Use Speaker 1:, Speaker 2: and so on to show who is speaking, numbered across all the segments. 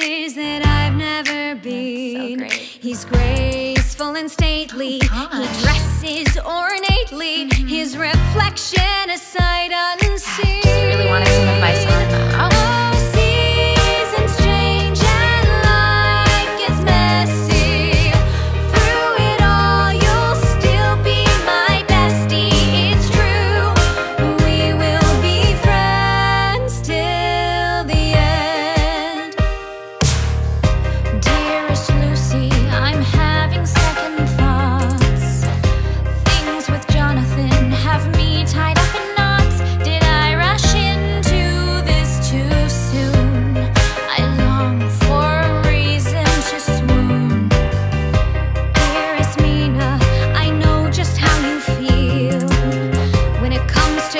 Speaker 1: places that I've never been.
Speaker 2: So
Speaker 1: He's graceful and stately. Oh, he dresses ornately. Mm -hmm. His reflection a sight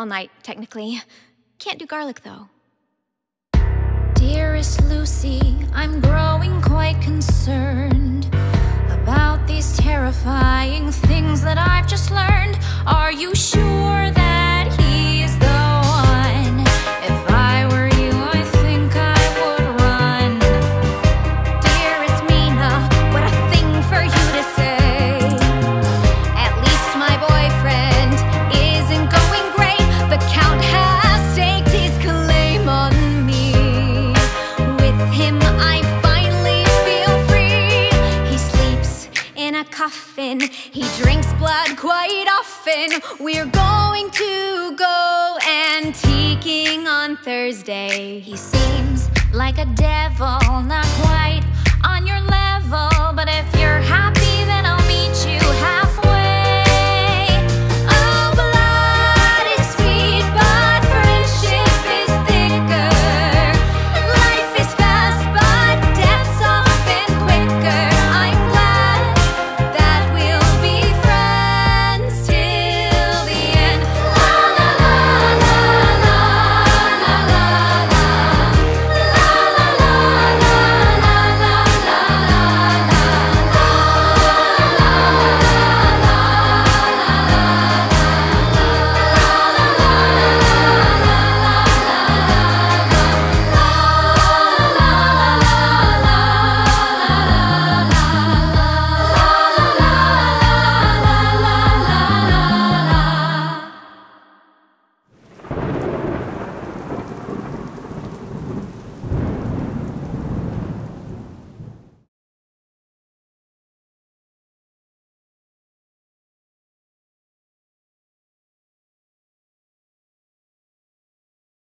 Speaker 1: all night, technically. Can't do garlic, though.
Speaker 2: Dearest Lucy, I'm growing quite concerned about these terrifying things that I've just learned. Are you sure
Speaker 1: blood quite often. We're going to go antiquing on Thursday.
Speaker 2: He seems like a devil, not quite on your.